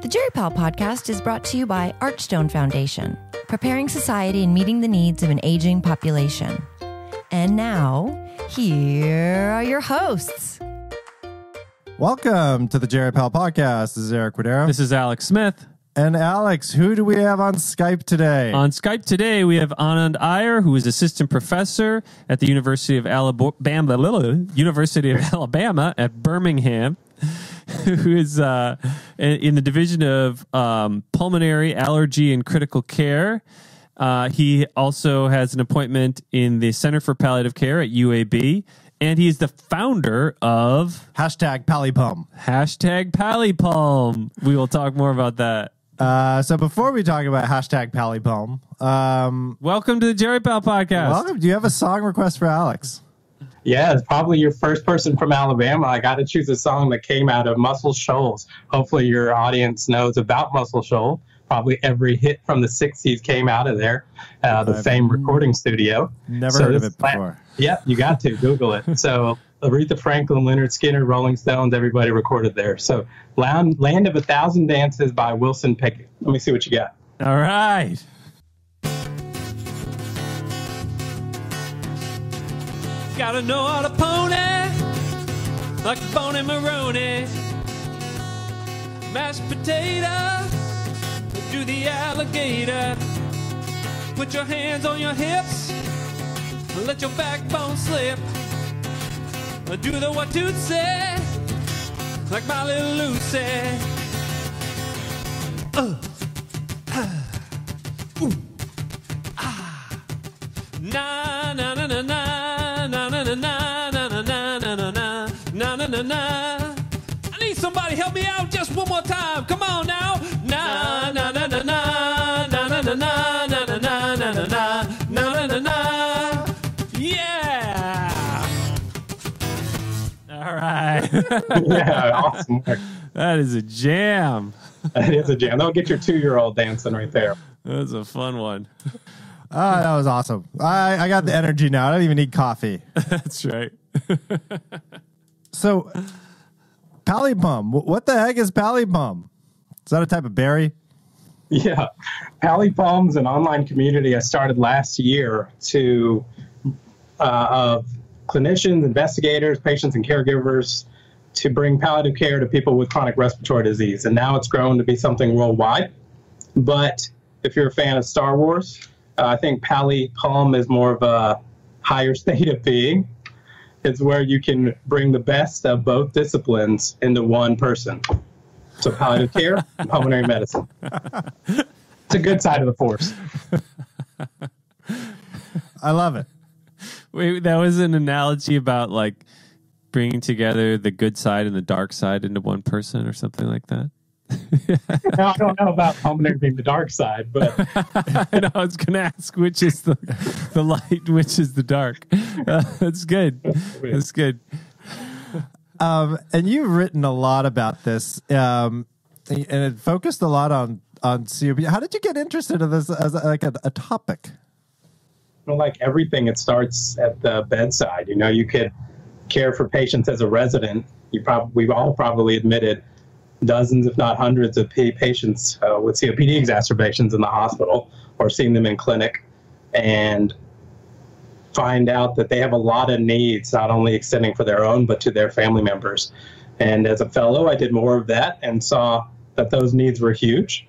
The GeriPal podcast is brought to you by Archstone Foundation, preparing society and meeting the needs of an aging population. And now, here are your hosts. Welcome to the GeriPal podcast. This is Eric Widera. This is Alex Smith. and Alex, who do we have on Skype today? On Skype today, we have Anand Iyer, who is assistant professor at the University of Alabama, University of Alabama at Birmingham, who is uh, in the division of um, pulmonary allergy and critical care. Uh, he also has an appointment in the Center for Palliative Care at UAB, and he is the founder of Hashtag PalliPulm. hashtag PalliPulm. We will talk more about that. Uh, so before we talk about hashtag PalliPulm, um, Welcome to the GeriPal podcast. welcome. Do you have a song request for Alex? Yeah, it's probably your first person from Alabama. I got to choose a song that came out of Muscle Shoals. Hopefully, your audience knows about Muscle Shoals. Probably every hit from the 60s came out of there, uh, the I've same recording studio. Never So heard of it before. Yeah, you got to Google it. So Aretha Franklin, Lynyrd Skynyrd, Rolling Stones, everybody recorded there. So Land, Land of a Thousand Dances by Wilson Pickett. Let me see what you got. All right. Gotta know how to pony, like a bony Moronie. Mashed potato, do the alligator. Put your hands on your hips, let your backbone slip. Do the say, like my little Lucy. Na na na help just one more time. Come on now. Na na na na na na na na na na na na na na na na na na. Yeah. All right. yeah, awesome. that is a jam. That is a jam. That'll get your two year old dancing right there. That's a fun one. Ah, that was awesome. I, I got the energy now. I don't even need coffee. That's right. So, PalliPulm. wh- What the heck is PalliPulm? Is that a type of berry? Yeah. PalliPulm's an online community I started last year to uh, of clinicians, investigators, patients, and caregivers to bring palliative care to people with chronic respiratory disease. And now it's grown to be something worldwide. But if you're a fan of Star Wars, uh, I think PalliPulm is more of a higher state of being. It's where you can bring the best of both disciplines into one person. So palliative care and pulmonary medicine. It's a good side of the force. I love it. Wait, that was an analogy about like bringing together the good side and the dark side into one person or something like that. Now, I don't know about pulmonary being the dark side, but I know I was going to ask which is the the light, which is the dark. Uh, that's good. That's good. Um, and you've written a lot about this, um, and it focused a lot on on COPD. How did you get interested in this as like a, a topic? you know, like everything, it starts at the bedside. You know, you could care for patients as a resident. You probably we've all probably admitted dozens, if not hundreds, of patients uh, with COPD exacerbations in the hospital or seeing them in clinic, and find out that they have a lot of needs, not only extending for their own but to their family members. And as a fellow, I did more of that and saw that those needs were huge,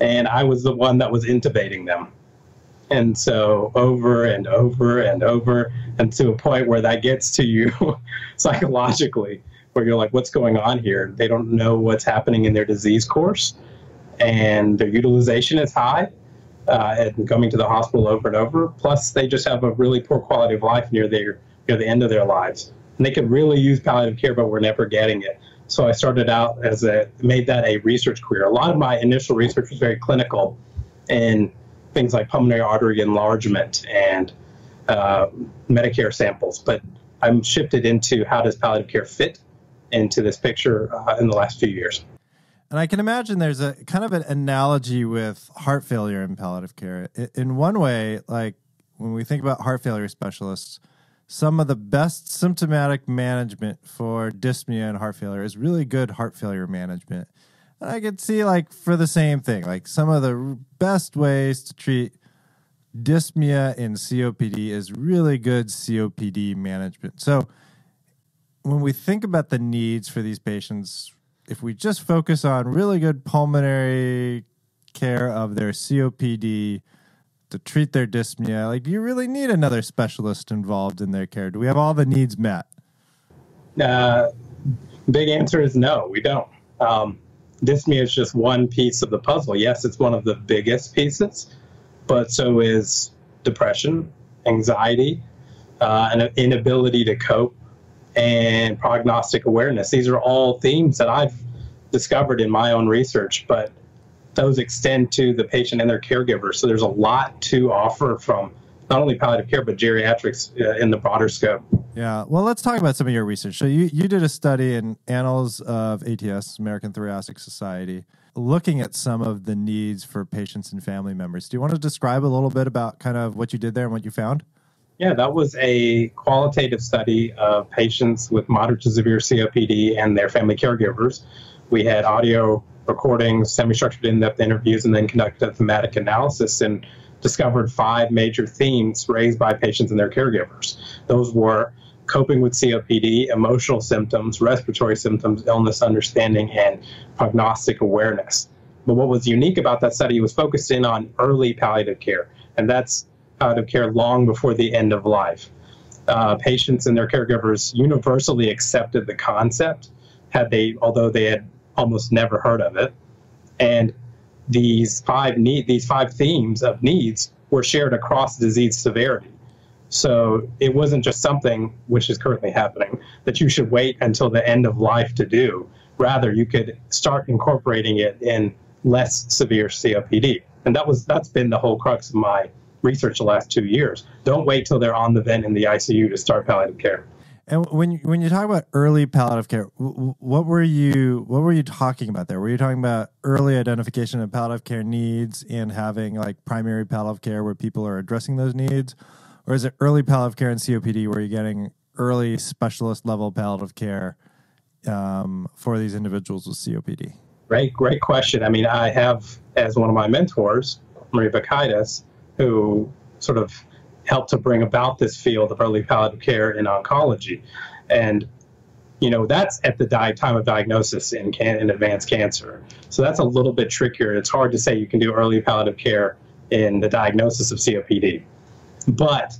and I was the one that was intubating them. And so over and over and over, and to a point where that gets to you psychologically, where you're like, what's going on here? They don't know what's happening in their disease course, and their utilization is high, uh, and coming to the hospital over and over. Plus, they just have a really poor quality of life near their near the end of their lives, and they could really use palliative care, but we're never getting it. So I started out as a made that a research career. A lot of my initial research was very clinical, in things like pulmonary artery enlargement and uh, Medicare samples, but I'm shifted into how does palliative care fit into this picture uh, in the last few years. And I can imagine there's a kind of an analogy with heart failure in palliative care. In one way, like when we think about heart failure specialists, some of the best symptomatic management for dyspnea and heart failure is really good heart failure management. And I could see like for the same thing, like some of the best ways to treat dyspnea in COPD is really good COPD management. So when we think about the needs for these patients, if we just focus on really good pulmonary care of their COPD to treat their dyspnea, like do you really need another specialist involved in their care? Do we have all the needs met? Uh, big answer is no, we don't. Um, dyspnea is just one piece of the puzzle. Yes, it's one of the biggest pieces, but so is depression, anxiety, uh, an inability to cope, and prognostic awareness. These are all themes that I've discovered in my own research, but those extend to the patient and their caregiver. So there's a lot to offer from not only palliative care, but geriatrics uh, in the broader scope. Yeah. Well, let's talk about some of your research. So you, you did a study in Annals of ATS, American Thoracic Society, looking at some of the needs for patients and family members. Do you want to describe a little bit about kind of what you did there and what you found? Yeah, that was a qualitative study of patients with moderate to severe COPD and their family caregivers. We had audio recordings, semi-structured in-depth interviews, and then conducted a thematic analysis and discovered five major themes raised by patients and their caregivers. Those were coping with COPD, emotional symptoms, respiratory symptoms, illness understanding, and prognostic awareness. But what was unique about that study was focused in on early palliative care, and that's palliative care long before the end of life. Uh, patients and their caregivers universally accepted the concept, had they, although they had almost never heard of it, and these five need these five themes of needs were shared across disease severity. So it wasn't just something which is currently happening that you should wait until the end of life to do. Rather, you could start incorporating it in less severe COPD. And that was that's been the whole crux of my research the last two years. Don't wait till they're on the vent in the ICU to start palliative care. And when you, when you talk about early palliative care, what were you what were you talking about there? Were you talking about early identification of palliative care needs and having like primary palliative care where people are addressing those needs, or is it early palliative care in COPD where you're getting early specialist level palliative care um, for these individuals with COPD? Great, great question. I mean, I have as one of my mentors, Marie Bakitas, who sort of helped to bring about this field of early palliative care in oncology. And, you know, that's at the di- time of diagnosis in, can- in advanced cancer. So that's a little bit trickier. It's hard to say you can do early palliative care in the diagnosis of COPD. But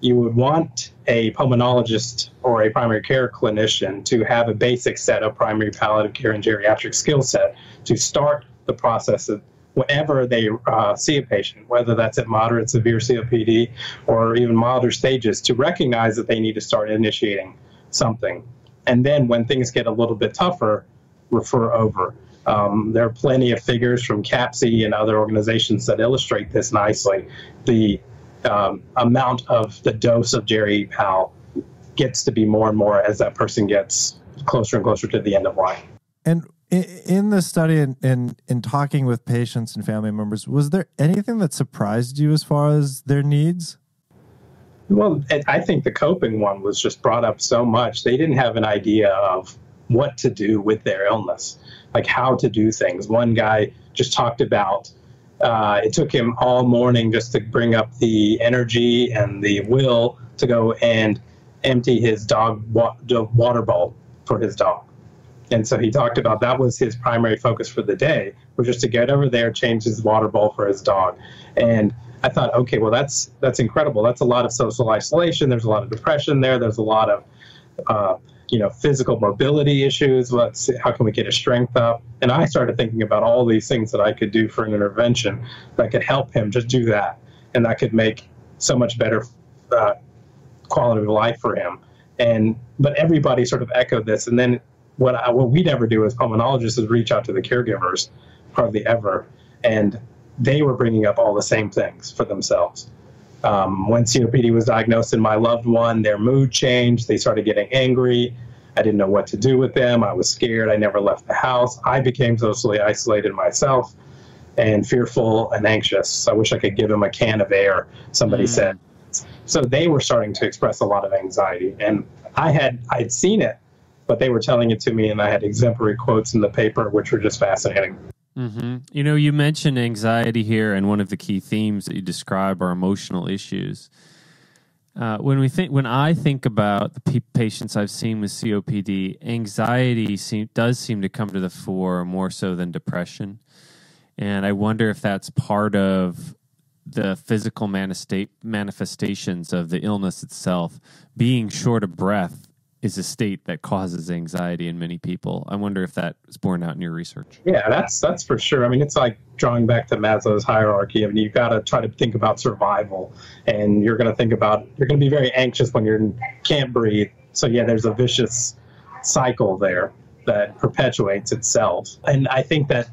you would want a pulmonologist or a primary care clinician to have a basic set of primary palliative care and geriatric skill set to start the process of whenever they uh, see a patient, whether that's at moderate, severe COPD, or even milder stages, to recognize that they need to start initiating something. And then when things get a little bit tougher, refer over. Um, there are plenty of figures from CAPC and other organizations that illustrate this nicely. The um, amount of the dose of GeriPal gets to be more and more as that person gets closer and closer to the end of life. And in the study and in, in talking with patients and family members, was there anything that surprised you as far as their needs? Well, I think the coping one was just brought up so much. They didn't have an idea of what to do with their illness, like how to do things. One guy just talked about uh, it took him all morning just to bring up the energy and the will to go and empty his dog wa- water bowl for his dog. And so he talked about that was his primary focus for the day, was just to get over there, change his water bowl for his dog. And I thought, okay, well, that's that's incredible. That's a lot of social isolation. There's a lot of depression there. There's a lot of, uh, you know, physical mobility issues. Let's how can we get his strength up? And I started thinking about all these things that I could do for an intervention that could help him just do that, and that could make so much better uh, quality of life for him. And but everybody sort of echoed this, and then what I, what we never do as pulmonologists is reach out to the caregivers, hardly ever, and they were bringing up all the same things for themselves. Um, when COPD was diagnosed in my loved one, their mood changed. They started getting angry. I didn't know what to do with them. I was scared. I never left the house. I became socially isolated myself and fearful and anxious. I wish I could give them a can of air, somebody mm. said. So they were starting to express a lot of anxiety. And I had I'd seen it but they were telling it to me, and I had exemplary quotes in the paper, which were just fascinating. Mm-hmm. You know, you mentioned anxiety here, and one of the key themes that you describe are emotional issues. Uh, when we think, when I think about the pe- patients I've seen with COPD, anxiety seem, does seem to come to the fore more so than depression, and I wonder if that's part of the physical manifestations of the illness itself. Being short of breath is a state that causes anxiety in many people. I wonder if that is borne out in your research. Yeah, that's that's for sure. I mean, it's like drawing back to Maslow's hierarchy. I mean, you've got to try to think about survival, and you're going to think about you're going to be very anxious when you can't breathe. So yeah, there's a vicious cycle there that perpetuates itself, and I think that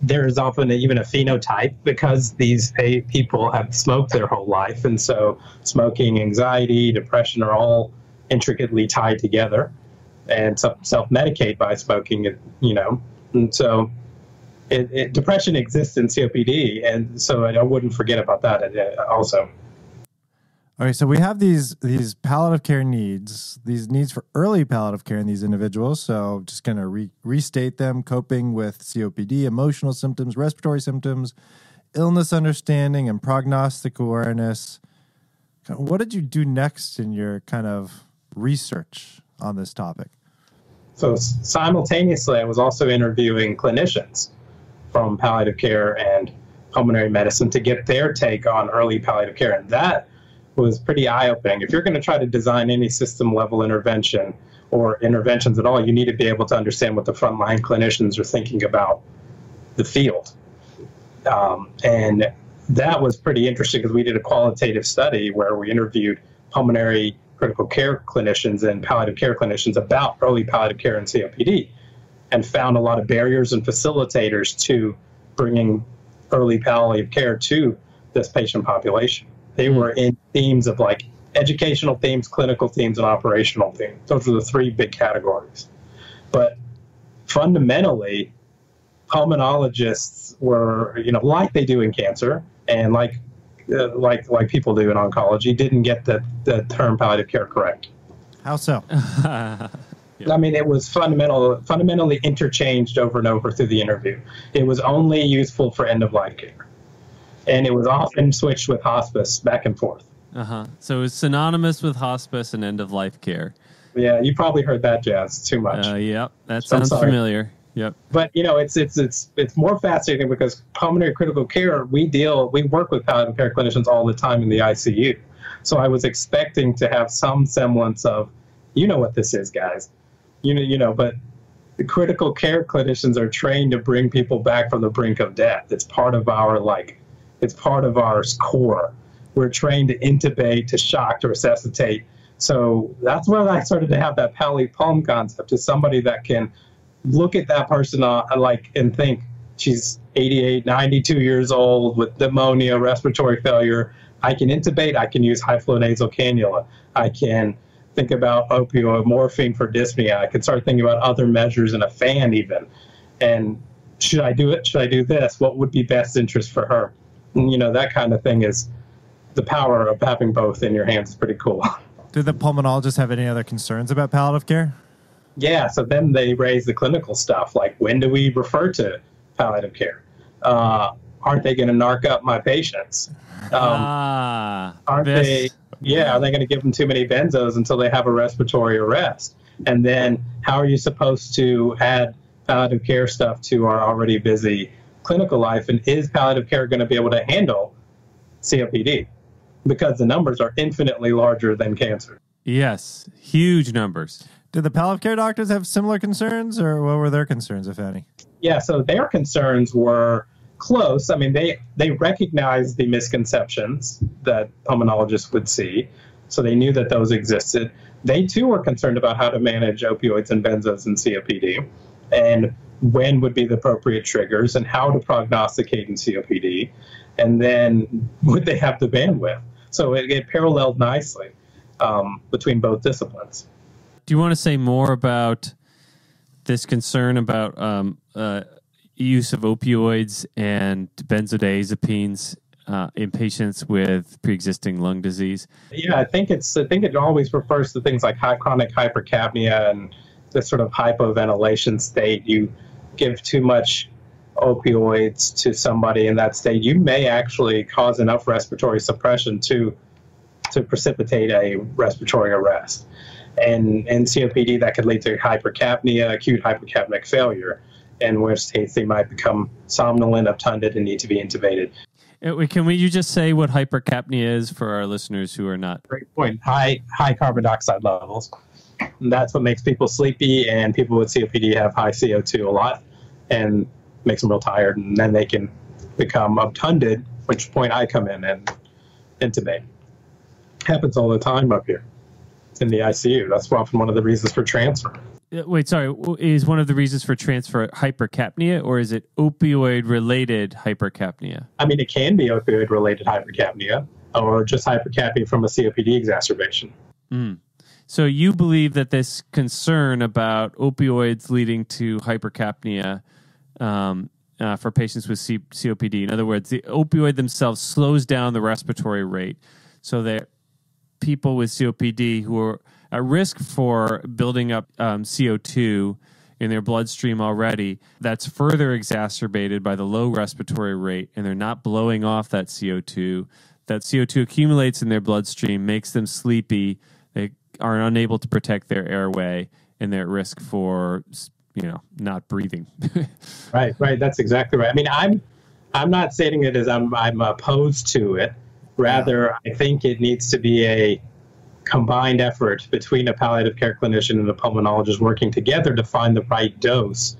there's often even a phenotype because these people have smoked their whole life, and so smoking, anxiety, depression are all intricately tied together and self medicate by smoking, you know. And so it, it, depression exists in COPD, and so I wouldn't forget about that uh, also. All right, so we have these these palliative care needs, these needs for early palliative care in these individuals. So, just going to re- restate them: coping with COPD, emotional symptoms, respiratory symptoms, illness understanding, and prognostic awareness. What did you do next in your kind of research on this topic? So simultaneously, I was also interviewing clinicians from palliative care and pulmonary medicine to get their take on early palliative care, and that was pretty eye-opening. If you're going to try to design any system-level intervention or interventions at all, you need to be able to understand what the frontline clinicians are thinking about the field, um, and that was pretty interesting because we did a qualitative study where we interviewed pulmonary critical care clinicians and palliative care clinicians about early palliative care and COPD and found a lot of barriers and facilitators to bringing early palliative care to this patient population. They hmm. were in themes of like educational themes, clinical themes, and operational themes. Those are the three big categories. But fundamentally, pulmonologists were, you know, like they do in cancer and like uh, like like people do in oncology, didn't get the, the term palliative care correct. How so? yeah. I mean, it was fundamental, fundamentally interchanged over and over through the interview. It was only useful for end of life care, and it was often switched with hospice back and forth. Uh huh. So it's synonymous with hospice and end of life care. Yeah, you probably heard that jazz too much. Uh, yep, that sounds familiar. Yep. But you know, it's it's it's it's more fascinating because pulmonary critical care, we deal, we work with palliative care clinicians all the time in the ICU. So I was expecting to have some semblance of, you know what this is, guys. You know, you know, but the critical care clinicians are trained to bring people back from the brink of death. It's part of our like, it's part of our core. We're trained to intubate, to shock, to resuscitate. So that's where I started to have that PalliPulm concept is somebody that can look at that person uh, like and think she's 88, 92 years old with pneumonia, respiratory failure. I can intubate. I can use high flow nasal cannula. I can think about opioid morphine for dyspnea. I can start thinking about other measures in a fan even. And should I do it? Should I do this? What would be best interest for her? And, you know, that kind of thing is the power of having both in your hands is pretty cool. Did the pulmonologist have any other concerns about palliative care? Yeah, so then they raise the clinical stuff like when do we refer to palliative care? Uh, aren't they going to narc up my patients? Um, ah, aren't this, they? Yeah, are they going to give them too many benzos until they have a respiratory arrest? And then how are you supposed to add palliative care stuff to our already busy clinical life? And is palliative care going to be able to handle COPD? Because the numbers are infinitely larger than cancer. Yes, huge numbers. Did the palliative care doctors have similar concerns, or what were their concerns, if any? Yeah, so their concerns were close. I mean, they they recognized the misconceptions that pulmonologists would see, so they knew that those existed. They too were concerned about how to manage opioids and benzos in COPD, and when would be the appropriate triggers, and how to prognosticate in COPD, and then would they have the bandwidth? So it, it paralleled nicely um, between both disciplines. Do you want to say more about this concern about um, uh, use of opioids and benzodiazepines uh, in patients with pre-existing lung disease? Yeah, I think it's. I think it always refers to things like high chronic hypercapnia and this sort of hypoventilation state, you give too much opioids to somebody in that state, you may actually cause enough respiratory suppression to to precipitate a respiratory arrest. And in COPD, that could lead to hypercapnia, acute hypercapnic failure, in which case they might become somnolent, obtunded, and need to be intubated. Uh, Can we you just say what hypercapnia is for our listeners who are not? Great point. High high carbon dioxide levels. And that's what makes people sleepy, and people with COPD have high CO2 a lot, and makes them real tired, and then they can become obtunded, which point I come in and intubate. Happens all the time up here in the ICU. That's often one of the reasons for transfer. Wait, sorry. Is one of the reasons for transfer hypercapnia, or is it opioid-related hypercapnia? I mean, it can be opioid related hypercapnia or just hypercapnia from a COPD exacerbation. So you believe that this concern about opioids leading to hypercapnia um, uh, for patients with C- COPD, in other words, the opioid themselves slows down the respiratory rate, so that people with COPD who are at risk for building up um, CO2 in their bloodstream already, that's further exacerbated by the low respiratory rate, and they're not blowing off that CO2. That CO2 accumulates in their bloodstream, makes them sleepy. They are unable to protect their airway, and they're at risk for, you know, not breathing. Right, right. That's exactly right. I mean, I'm I'm not stating it as I'm I'm opposed to it. Rather, I think it needs to be a combined effort between a palliative care clinician and a pulmonologist working together to find the right dose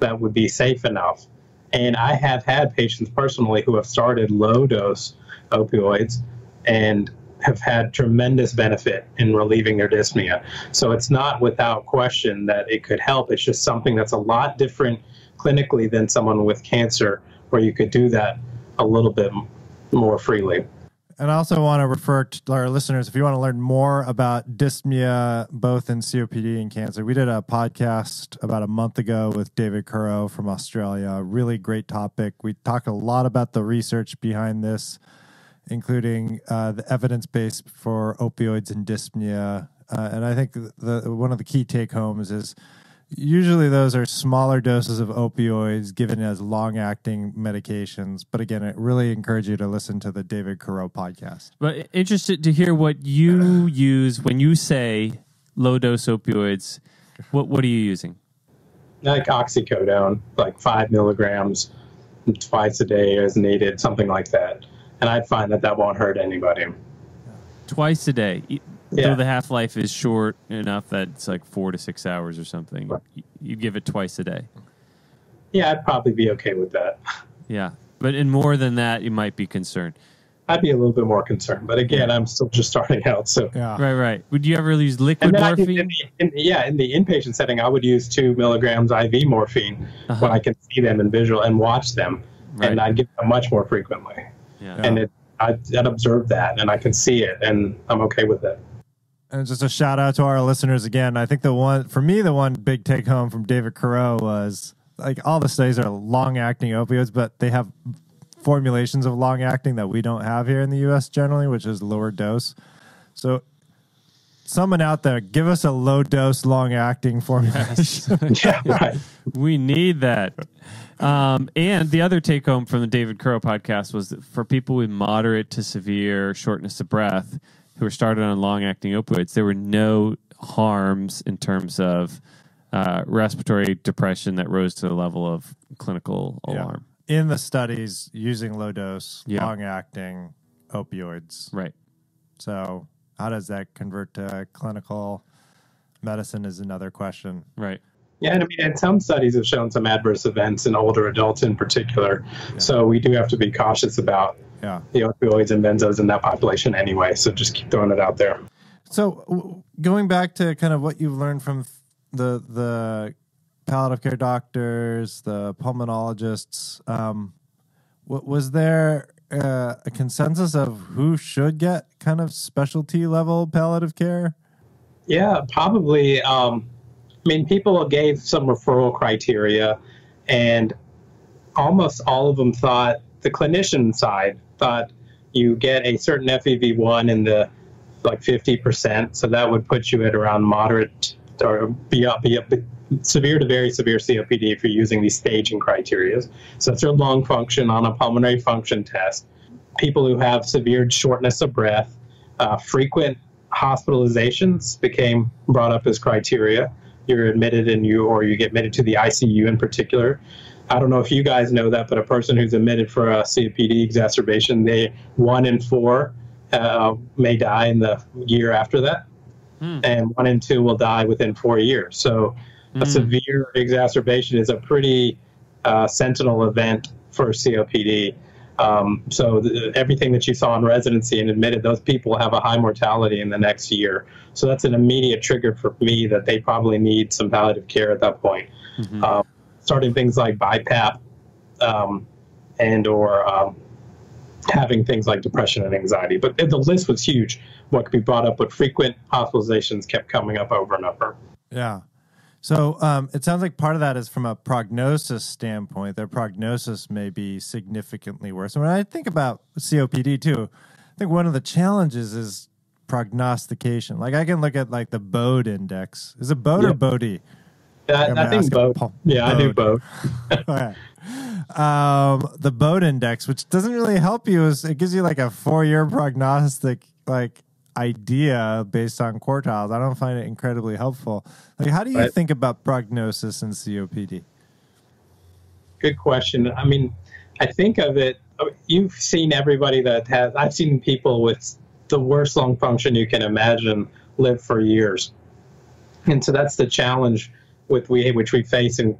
that would be safe enough. And I have had patients personally who have started low dose opioids and have had tremendous benefit in relieving their dyspnea. So it's not without question that it could help. It's just something that's a lot different clinically than someone with cancer, where you could do that a little bit more freely. And I also want to refer to our listeners if you want to learn more about dyspnea, both in COPD and cancer. We did a podcast about a month ago with David Currow from Australia. Really great topic. We talked a lot about the research behind this, including uh, the evidence base for opioids and dyspnea. Uh, and I think the one of the key take homes is usually those are smaller doses of opioids given as long acting medications. But again, I really encourage you to listen to the David Currow podcast. But interested to hear what you use when you say low dose opioids. What what are you using? Like oxycodone, like five milligrams twice a day as needed, something like that. And I'd find that that won't hurt anybody. Twice a day. Yeah. Though the half life is short enough that it's like four to six hours or something. Right. You, you give it twice a day. Yeah, I'd probably be okay with that. Yeah. But in more than that, you might be concerned. I'd be a little bit more concerned. But again, I'm still just starting out. So Yeah. Right, right. Would you ever use liquid And then morphine? in the, in, yeah, in the inpatient setting, I would use two milligrams IV morphine Uh-huh. when I can see them in visual and watch them, Right. and I'd give them much more frequently. yeah. And it, I'd, I'd observe that, and I can see it, and I'm okay with it. And just a shout out to our listeners again. I think the one for me, the one big take home from David Currow was like all the studies are long acting opioids, but they have formulations of long acting that we don't have here in the US generally, which is lower dose. So someone out there, give us a low dose long acting formulation. Yeah, right. We need that. Um, and the other take home from the David Currow podcast was that for people with moderate to severe shortness of breath who were started on long acting opioids, there were no harms in terms of uh, respiratory depression that rose to the level of clinical Yeah. alarm. in the studies using low dose, Yeah. long acting opioids. Right. So how does that convert to clinical medicine is another question. Right. Yeah, and I mean, and some studies have shown some adverse events in older adults in particular. So we do have to be cautious about Yeah. the opioids and benzos in that population anyway. So just keep throwing it out there. So going back to kind of what you've learned from the the palliative care doctors, the pulmonologists, um, wa- was there uh, a consensus of who should get kind of specialty level palliative care? Yeah, probably. Um, I mean, people gave some referral criteria, and almost all of them thought the clinician side thought you get a certain FEV1 in the like 50%, so that would put you at around moderate or be up, be up, severe to very severe COPD if you're using these staging criteria. So that's your lung function on a pulmonary function test. People who have severe shortness of breath, uh, frequent hospitalizations became brought up as criteria. You're admitted and you or you get admitted to the ICU in particular. I don't know if you guys know that, but a person who's admitted for a COPD exacerbation, they one in four uh, may die in the year after that, hmm. and one in two will die within four years. So, a hmm. severe exacerbation is a pretty uh, sentinel event for COPD. Um, so the, everything that you saw in residency and admitted, those people have a high mortality in the next year. So that's an immediate trigger for me that they probably need some palliative care at that point. Mm-hmm. Um, starting things like BiPAP um, and or um, having things like depression and anxiety. But the list was huge. What could be brought up, but frequent hospitalizations kept coming up over and over. Yeah. So um, it sounds like part of that is from a prognosis standpoint. Their prognosis may be significantly worse. And when I think about COPD too, I think one of the challenges is prognostication. Like I can look at like the Bode index. Is it Bode or Bodie? I, I think both. Yeah, Bode. I do both. okay. Um, the Bode index, which doesn't really help you, is it gives you like a four-year prognostic like idea based on quartiles. I don't find it incredibly helpful. Like, how do you right. think about prognosis in COPD? Good question. I mean, I think of it. You've seen everybody that has. I've seen people with the worst lung function you can imagine live for years, and so that's the challenge with we which we face in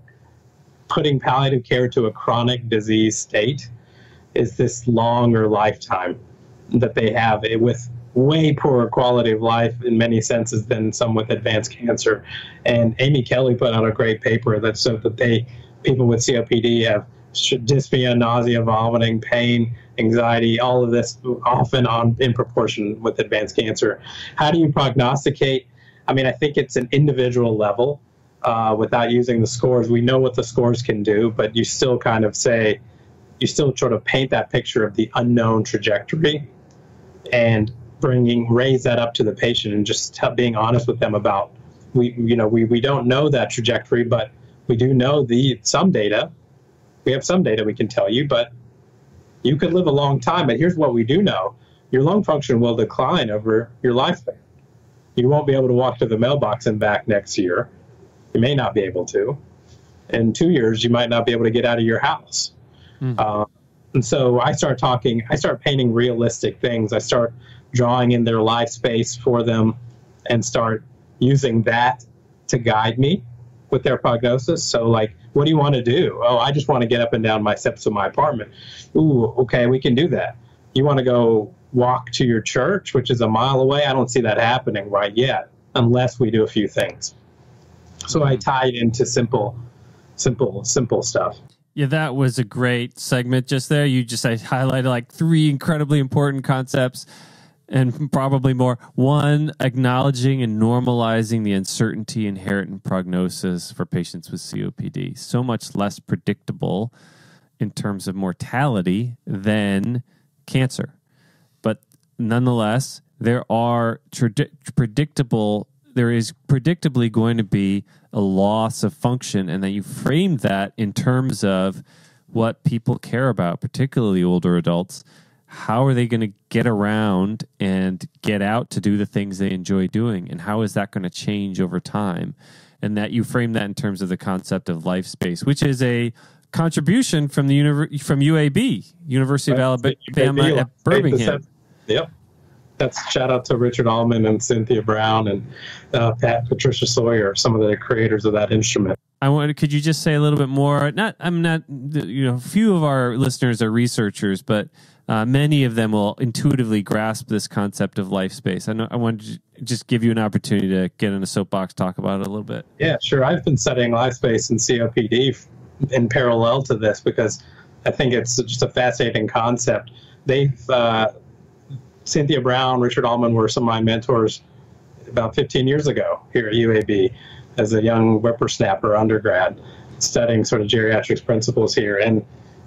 putting palliative care to a chronic disease state is this longer lifetime that they have with way poorer quality of life in many senses than some with advanced cancer. And Amy Kelley put out a great paper that showed that they people with COPD have dyspnea, nausea, vomiting, pain, anxiety, all of this often on in proportion with advanced cancer. How do you prognosticate? I mean, I think it's an individual level uh, without using the scores. We know what the scores can do, but you still kind of say, you still sort of paint that picture of the unknown trajectory and bringing raise that up to the patient and just being honest with them about we you know we, we don't know that trajectory but we do know the some data we have some data we can tell you but you could live a long time but here's what we do know your lung function will decline over your lifespan you won't be able to walk to the mailbox and back next year you may not be able to. In two years, you might not be able to get out of your house. Mm-hmm. Uh, and so I start talking, I start painting realistic things. I start drawing in their life space for them and start using that to guide me with their prognosis. So, like, what do you want to do? Oh, I just want to get up and down my steps of my apartment. Ooh, okay, we can do that. You want to go walk to your church, which is a mile away? I don't see that happening right yet, unless we do a few things. So I hmm. tied into simple, simple, simple stuff. Yeah, that was a great segment just there. You just I highlighted like three incredibly important concepts and probably more. One, acknowledging and normalizing the uncertainty inherent in prognosis for patients with COPD. So much less predictable in terms of mortality than cancer. But nonetheless, there are predictable there is predictably going to be a loss of function, and that you frame that in terms of what people care about, particularly older adults. How are they going to get around and get out to do the things they enjoy doing? And how is that going to change over time? And that you frame that in terms of the concept of life space, which is a contribution from the from UAB, University right. of Alabama at Birmingham. Yep that's shout out to Richard Allman and Cynthia Brown and uh, Pat Patricia Sawyer, some of the creators of that instrument. I wanted, could you just say a little bit more? Not, I'm not, you know, a few of our listeners are researchers, but uh, many of them will intuitively grasp this concept of life space. I know I wanted to just give you an opportunity to get in a soapbox, talk about it a little bit. Yeah, sure. I've been studying life space and COPD in parallel to this because I think it's just a fascinating concept. They've uh, Cynthia Brown, Richard Allman were some of my mentors about 15 years ago here at UAB as a young whippersnapper undergrad, studying sort of geriatrics principles here. And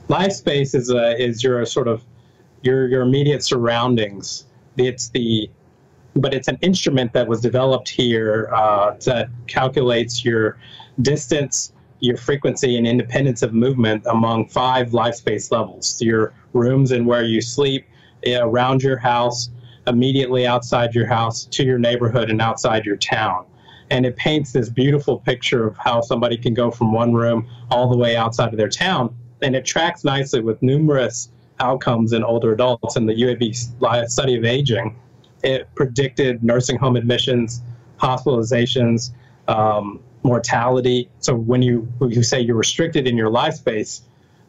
life space is a, is your sort of your your immediate surroundings. It's the but it's an instrument that was developed here uh, that calculates your distance, your frequency, and independence of movement among five life space levels your rooms and where you sleep, around your house, immediately outside your house, to your neighborhood, and outside your town. And it paints this beautiful picture of how somebody can go from one room all the way outside of their town. And it tracks nicely with numerous outcomes in older adults in the UAB study of aging it predicted nursing home admissions, hospitalizations, um, mortality. So when you when you say you're restricted in your life space,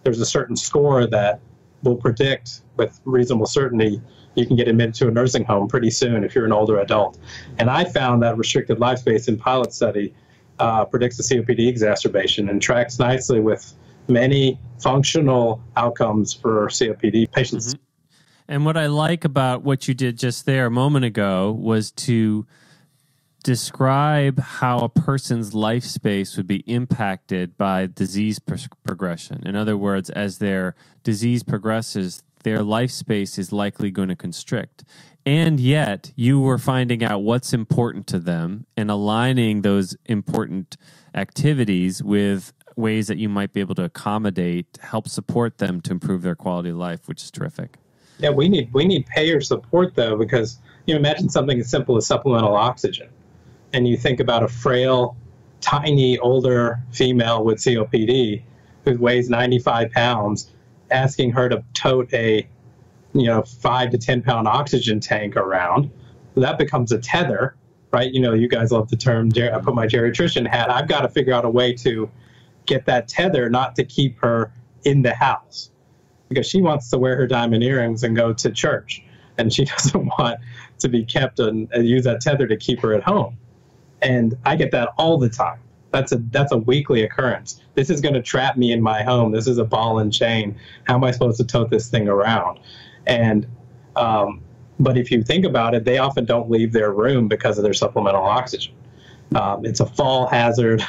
there's a certain score that will predict with reasonable certainty you can get admitted to a nursing home pretty soon if you're an older adult. And I found that restricted life space in pilot study uh, predicts a COPD exacerbation and tracks nicely with many functional outcomes for COPD patients. Mm-hmm. And what I like about what you did just there a moment ago was to describe how a person's life space would be impacted by disease pro- progression. In other words, as their disease progresses, their life space is likely going to constrict. And yet, you were finding out what's important to them and aligning those important activities with ways that you might be able to accommodate, help support them to improve their quality of life, which is terrific. Yeah, we need we need payer support though, because you know, imagine something as simple as supplemental oxygen, and you think about a frail, tiny, older female with COPD who weighs 95 pounds, asking her to tote a, you know, five to 10 pound oxygen tank around. That becomes a tether, right? You know, you guys love the term. I put my geriatrician hat. I've got to figure out a way to get that tether, not to keep her in the house because she wants to wear her diamond earrings and go to church. And she doesn't want to be kept and, and use that tether to keep her at home. And I get that all the time. That's a that's a weekly occurrence. This is going to trap me in my home. This is a ball and chain. How am I supposed to tote this thing around? And um, but if you think about it, they often don't leave their room because of their supplemental oxygen. Um, it's a fall hazard.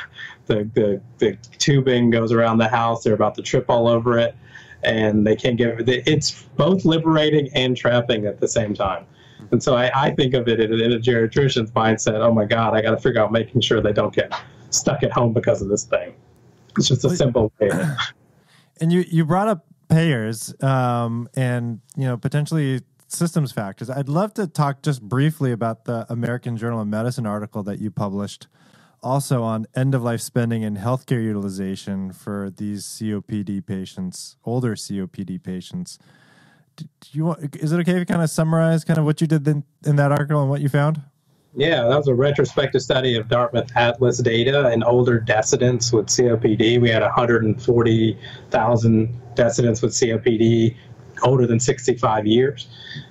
The, the the tubing goes around the house. They're about to trip all over it and they can't get it. it's both liberating and trapping at the same time. And so I, I think of it in, in a geriatrician's mindset. Oh my God, I got to figure out making sure they don't get stuck at home because of this thing. It's just a simple way. And you you brought up payers um, and you know potentially systems factors. I'd love to talk just briefly about the American Journal of Medicine article that you published also on end of life spending and healthcare utilization for these COPD patients, older COPD patients. Do you want, is it okay you kind of summarize kind of what you did in, in that article and what you found? Yeah, that was a retrospective study of Dartmouth Atlas data and older decedents with COPD. We had 140,000 decedents with COPD older than 65 years.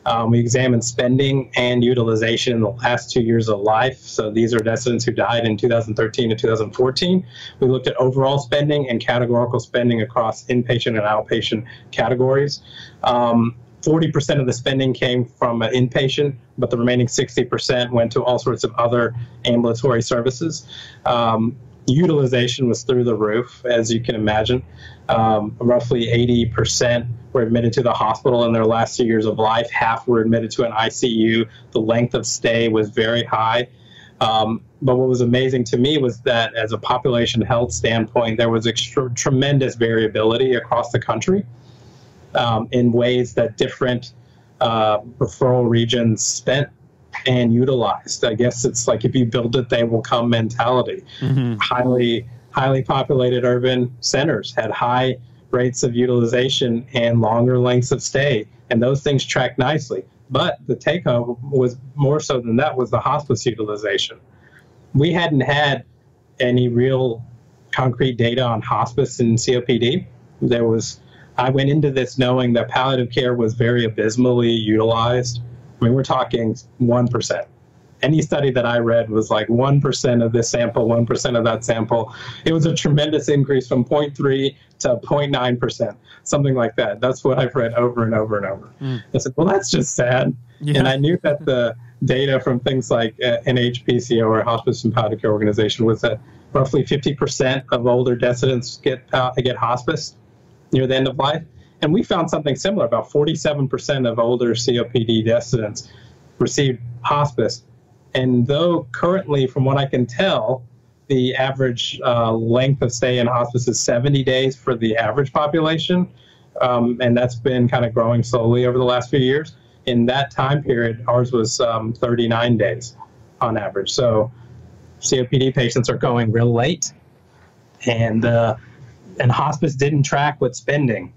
Um, we examined spending and utilization in the last two years of life. So these are decedents who died in 2013 to 2014. We looked at overall spending and categorical spending across inpatient and outpatient categories. Um, 40% of the spending came from inpatient, but the remaining 60% went to all sorts of other ambulatory services. Um, utilization was through the roof, as you can imagine. Um, roughly 80% were admitted to the hospital in their last two years of life. Half were admitted to an ICU. The length of stay was very high. Um, but what was amazing to me was that, as a population health standpoint, there was extra- tremendous variability across the country um, in ways that different uh, referral regions spent and utilized. I guess it's like if you build it, they will come mentality. Mm-hmm. Highly highly populated urban centers had high rates of utilization and longer lengths of stay, and those things track nicely. But the take home was more so than that was the hospice utilization. We hadn't had any real concrete data on hospice and COPD. There was I went into this knowing that palliative care was very abysmally utilized. I mean, we're talking 1% any study that I read was like 1% of this sample, 1% of that sample. It was a tremendous increase from 0.3 to 0.9%, something like that. That's what I've read over and over and over. Mm. I said, well, that's just sad. Yeah. And I knew that the data from things like uh, NHPCO or Hospice and Palliative Care Organization was that roughly 50% of older decedents get, uh, get hospice near the end of life. And we found something similar. About 47% of older COPD decedents received hospice. And though currently, from what I can tell, the average uh, length of stay in hospice is 70 days for the average population, um, and that's been kind of growing slowly over the last few years. In that time period, ours was um, 39 days on average. So COPD patients are going real late, and uh, and hospice didn't track with spending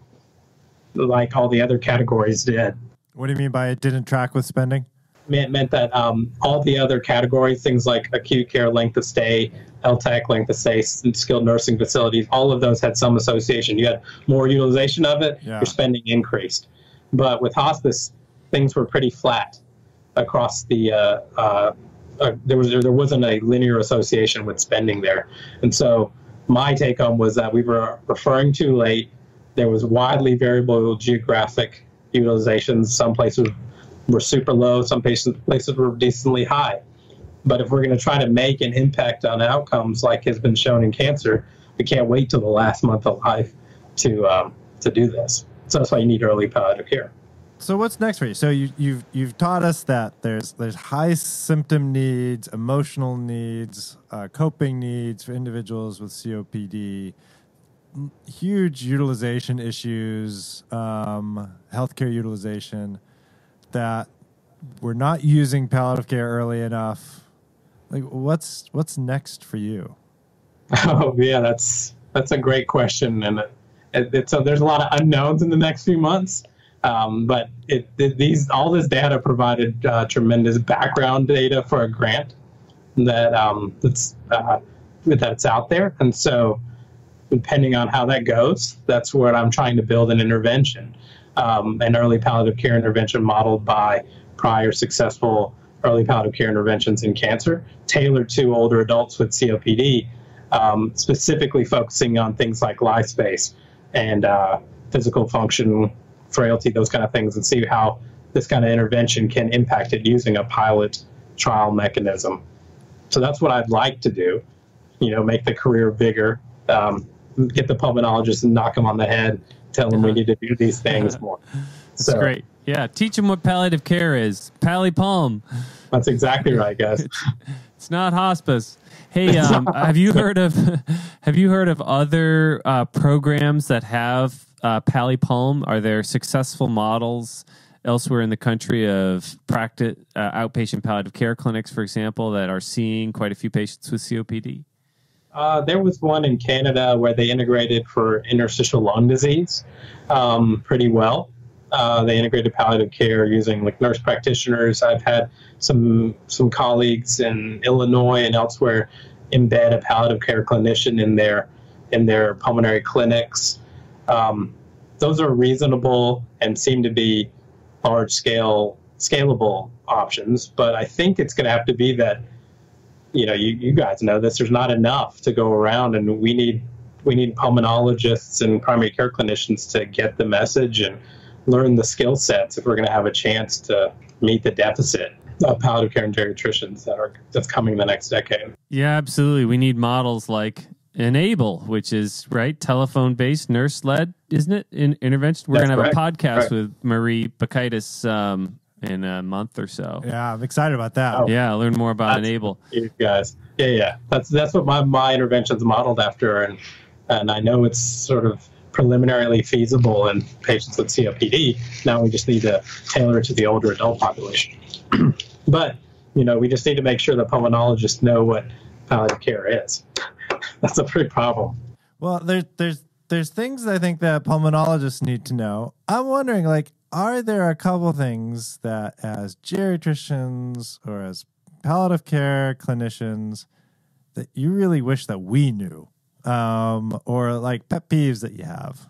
like all the other categories did. What do you mean by it didn't track with spending? It meant that um, all the other categories, things like acute care length of stay, LTAC length of stay, skilled nursing facilities, all of those had some association. You had more utilization of it, Yeah. your spending increased. But with hospice, things were pretty flat across the. Uh, uh, uh, there was there wasn't a linear association with spending there, and so my take home was that we were referring too late. There was widely variable geographic utilizations. Some places were super low, some places places were decently high. But if we're going to try to make an impact on outcomes like has been shown in cancer, we can't wait till the last month of life to um, to do this. So that's why you need early palliative care. So what's next for you? So you, you've you've taught us that there's there's high symptom needs, emotional needs, uh, coping needs for individuals with COPD, huge utilization issues, um, healthcare utilization, that we're not using palliative care early enough. Like what's what's next for you? Oh yeah, that's that's a great question, and it, it, so there's a lot of unknowns in the next few months. Um, but it, these all this data provided uh, tremendous background data for a grant that um, that's uh, that's out there, and so depending on how that goes, that's what I'm trying to build an intervention, um, an early palliative care intervention modeled by prior successful early palliative care interventions in cancer, tailored to older adults with COPD, um, specifically focusing on things like life space and uh, physical function, frailty, those kind of things, and see how this kind of intervention can impact it using a pilot trial mechanism. So that's what I'd like to do. You know, make the career bigger, um, get the pulmonologist and knock them on the head, tell them we need to do these things more. That's great. Yeah, teach them what palliative care is. PalliPulm. That's exactly right, guys. It's not hospice. Hey, um, have you heard of have you heard of other uh, programs that have uh, PalliPulm? Are there successful models elsewhere in the country of practice uh, outpatient palliative care clinics, for example, that are seeing quite a few patients with COPD? Uh, there was one in Canada where they integrated for interstitial lung disease um, pretty well. Uh, they integrated palliative care using like nurse practitioners. I've had some some colleagues in Illinois and elsewhere embed a palliative care clinician in their in their pulmonary clinics. Um, those are reasonable and seem to be large scale scalable options. But I think it's going to have to be that you know, you, you guys know this. There's not enough to go around, and we need we need pulmonologists and primary care clinicians to get the message and learn the skill sets if we're going to have a chance to meet the deficit of palliative care and geriatricians that are that's coming in the next decade. Yeah, absolutely. We need models like Enable, which is right telephone based, nurse led, isn't it? In intervention. We're That's gonna have a podcast Right. with Marie Bakitas um, in a month or so. Yeah, I'm excited about that. Oh. Yeah, learn more about Enable. You guys, yeah, yeah. That's that's what my my intervention's modeled after, and and I know it's sort of preliminarily feasible in patients with COPD. Now we just need to tailor it to the older adult population. but you know, we just need to make sure the pulmonologists know what palliative care is. That's a big problem. Well, there's there's there's things I think that pulmonologists need to know. I'm wondering, like, are there a couple things that, as geriatricians or as palliative care clinicians, that you really wish that we knew, um, or like pet peeves that you have?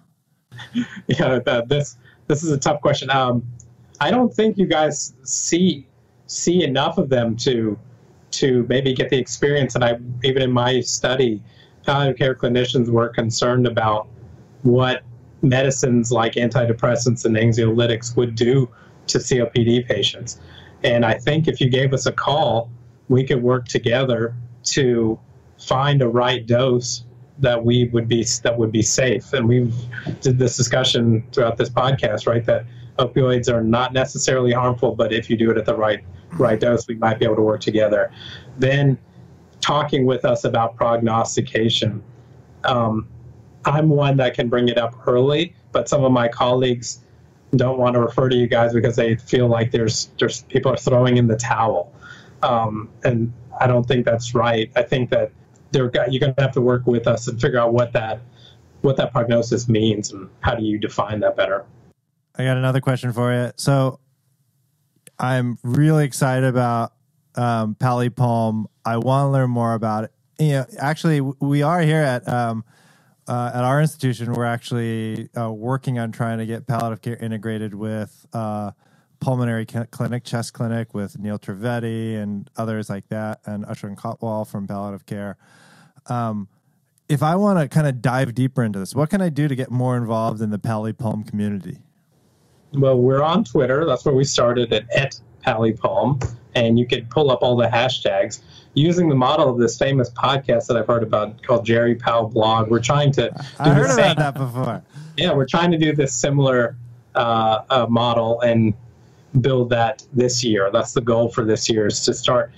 yeah, that, this this is a tough question. Um, I don't think you guys see see enough of them to to maybe get the experience. And I even in my study, palliative care clinicians were concerned about what medicines like antidepressants and anxiolytics would do to COPD patients. And I think if you gave us a call, we could work together to find a right dose that we would be that would be safe. And we've did this discussion throughout this podcast, right? That opioids are not necessarily harmful, but if you do it at the right right dose, we might be able to work together. Then talking with us about prognostication. Um, I'm one that can bring it up early, but some of my colleagues don't want to refer to you guys because they feel like there's there's people are throwing in the towel, um, and I don't think that's right. I think that they're you're going to have to work with us and figure out what that what that prognosis means and how do you define that better. I got another question for you. So I'm really excited about um, PalliPulm. I want to learn more about it. You know, actually, we are here at um, uh, at our institution. We're actually uh, working on trying to get palliative care integrated with uh, pulmonary clinic, chest clinic, with Neil Trevetti and others like that, and Ashwin Kotwal from Palliative Care. Um, if I want to kind of dive deeper into this, what can I do to get more involved in the PalliPulm community? Well, we're on Twitter. That's where we started at, at PalliPulm, and you could pull up all the hashtags using the model of this famous podcast that I've heard about called GeriPal Blog. We're trying to. I heard about that before. Yeah, we're trying to do this similar uh, uh, model and build that this year. That's the goal for this year is to start.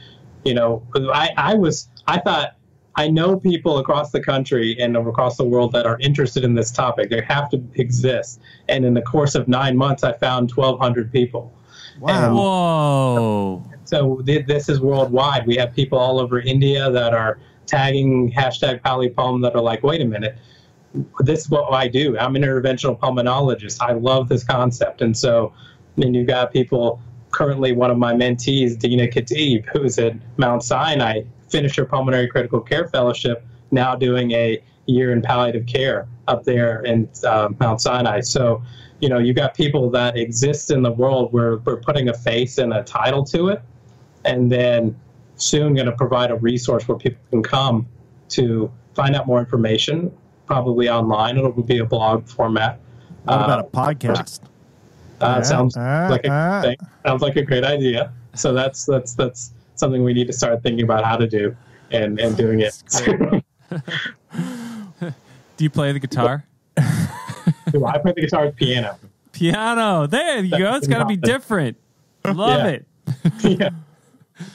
You know, I, I was I thought I know people across the country and across the world that are interested in this topic. They have to exist. And in the course of nine months, I found 1,200 people. Wow. And Whoa. So th- this is worldwide. We have people all over India that are tagging hashtag Palm that are like, wait a minute, this is what I do. I'm an interventional pulmonologist. I love this concept. And so, and you've got people currently, one of my mentees, Dina Khatib, who's at Mount Sinai, finished her pulmonary critical care fellowship, now doing a year in palliative care up there in uh, Mount Sinai. So, you know, you've got people that exist in the world where we're putting a face and a title to it, and then soon going to provide a resource where people can come to find out more information, probably online. It'll be a blog format. What about uh, a podcast? Uh, sounds uh, like a uh. sounds like a great idea. So that's that's that's something we need to start thinking about how to do and and doing it. do you play the guitar? do I play the guitar with piano? Piano. There you go. It's got to be different. Love yeah. it. yeah.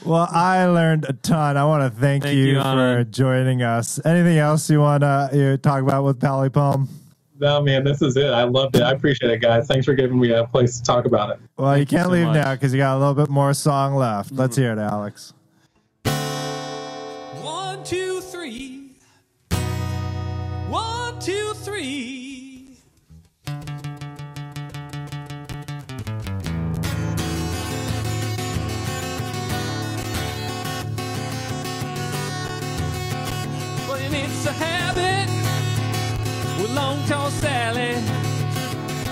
Well, I learned a ton. I want to thank, thank you, you for joining us. Anything else you want to talk about with PalliPulm? No, man, this is it. I loved it. I appreciate it, guys. Thanks for giving me a place to talk about it. Well, Thank you can't you so leave much. now because you got a little bit more song left. Let's mm-hmm. hear it, Alex. It's a habit with Long Tall Sally,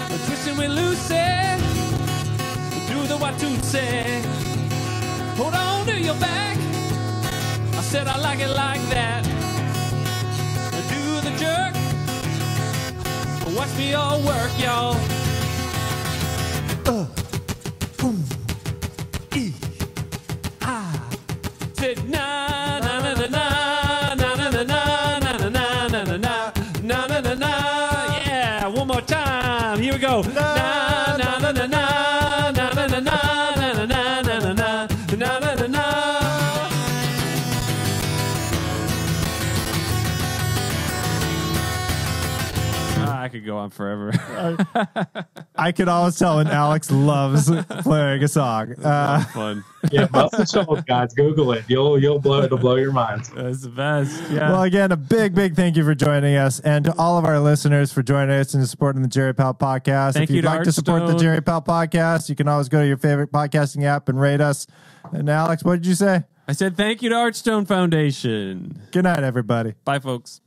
we're twisting with Lucy, through the Watusi. Hold on to your back. I said I like it like that. Do the jerk. Watch me all work, y'all. Uh, boom, go. Na na na na na na na na na na na na na na na na na. I could go on forever. I could always tell when Alex loves playing a song. Uh, fun. yeah, Muscle Shoals, guys. Google it. You'll you'll blow it'll blow your minds. That's the best. Yeah. Well, again, a big, big thank you for joining us, and to all of our listeners for joining us and supporting the GeriPal podcast. Thank if you'd you like to support the GeriPal podcast, you can always go to your favorite podcasting app and rate us. And Alex, what did you say? I said thank you to Archstone Foundation. Good night, everybody. Bye, folks.